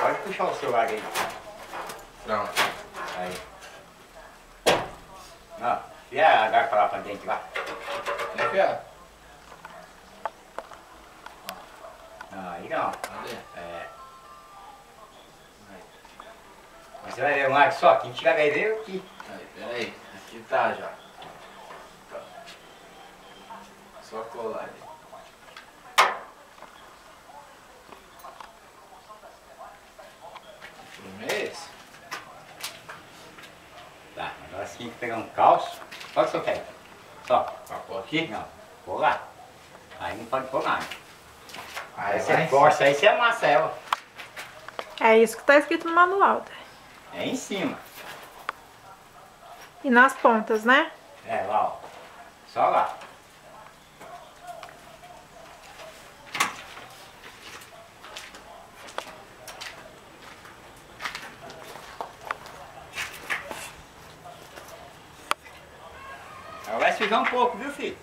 Pode puxar o celular aí. Pronto. Aí. Ó, e a garrafa lá pra dentro lá? Enfiar. Aí não. Cadê? É. Mas você vai ver um lado só, quem tiver vai ver o que. Aí, peraí. Aqui tá já. Só colar ali. Filme é esse? Tá, agora você tem que pegar um calço. Qual que você quer? Só. Pra pôr aqui? Não, pôr lá. Aí não pode pôr nada. Aí Aí você força, aí você amassa ela. É isso que tá escrito no manual. tá? É em cima. E nas pontas, né? É, lá, ó. Só lá. Agora vai sujar um pouco, viu, filho?